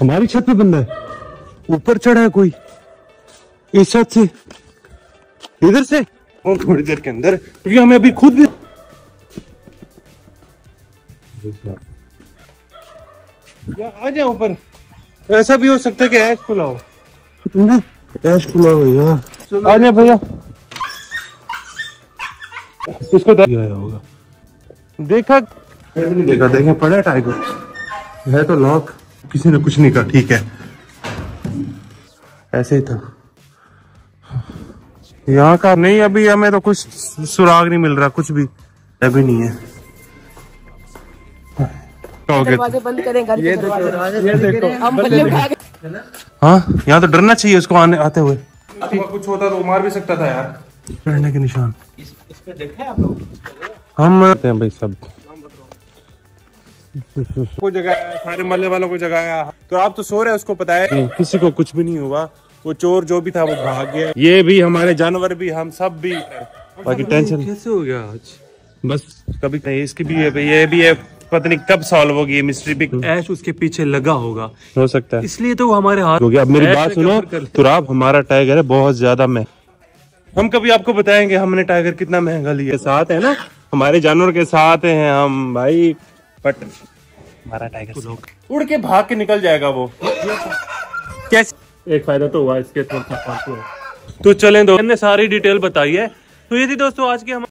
हमारी छत पे बंदा है। ऊपर चढ़ा है कोई। इस छत से। इधर से। और थोड़ी देर के अंदर क्योंकि हमें अभी खुद भी या आ जाए ऊपर। ऐसा भी हो सकता है कि ऐश खुला हो। तुमने ऐश खुला हो यार आ जाए भैया। इसको होगा। देखा। नहीं देखा देखे पड़ा टाइगर है तो लॉक किसी ने कुछ नहीं कहा ठीक है। ऐसे ही था। यहाँ का नहीं अभी हमें तो कुछ सुराग नहीं मिल रहा कुछ भी अभी नहीं है। हो देखो हम के हाँ यहाँ तो डरना चाहिए उसको आने आते हुए। कुछ होता तो मार भी सकता था यार। डरने के निशान। हम आते हैं भाई सब। को जगाया सारे मल्ले वालों को जगाया तो आप तो सो रहे हैं उसको पता है। किसी को कुछ भी नहीं हुआ। वो चोर जो भी था वो भाग गया। ये भी हमारे जानवर भी हम सब भी। बाकी टेंशन कैसे हो गया आज? बस कभी नहीं इसकी भी है भाई, ये भी है। पता नहीं कब सॉल्व होगी ये मिस्ट्री भी। ऐश उसके पीछे लगा होगा। हो सकता है। इसलिए तो वो हमारे हाथ हो गया अब मेरी बात सुनो तुराब हमारा टाइगर है बहुत ज़्यादा महँगा हम कभी आपको बताएँगे हमने टाइगर कितना महँगा लिया। साथ है ना? हमारे जानवर के साथ हैं हम भाई। बट हमारा टाइगर उड़ के भाग के निकल जाएगा वो। कैसे? एक फ़ायदा तो हुआ इसके तो चले चलें दो। सारी डिटेल बताई है। तो ये थी दोस्तों आज के हम